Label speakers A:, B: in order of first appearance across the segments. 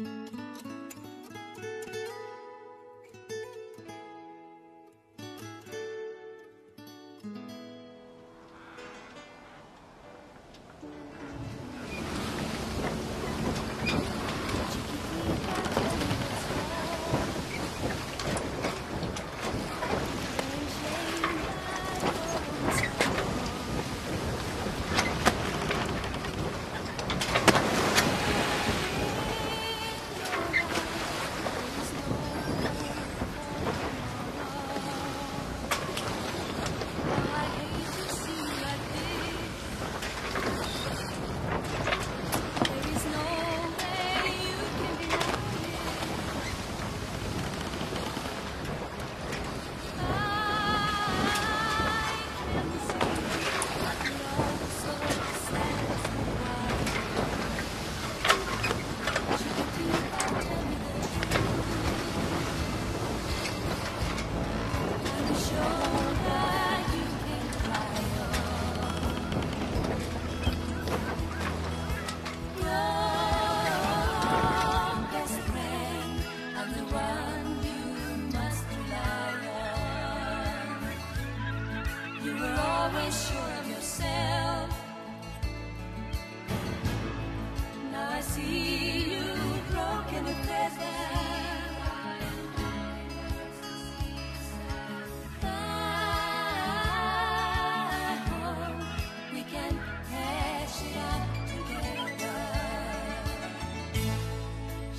A: Chiquitita, you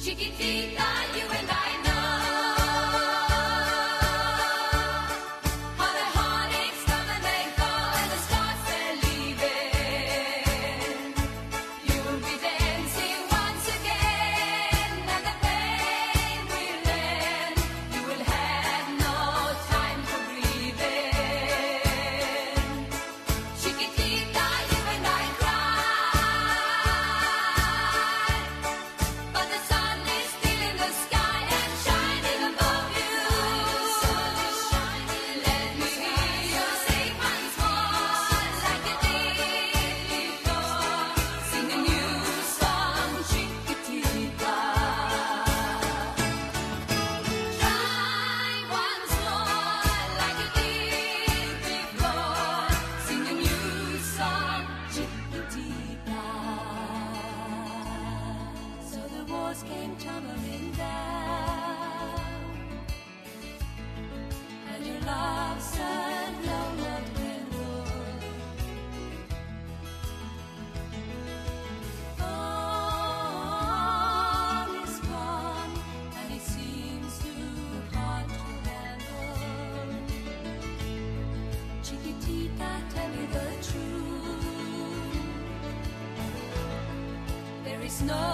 A: and There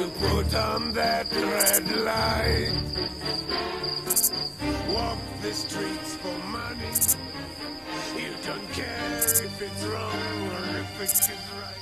B: to put on that red light. Walk the streets for money. You don't care if it's wrong or if it is right.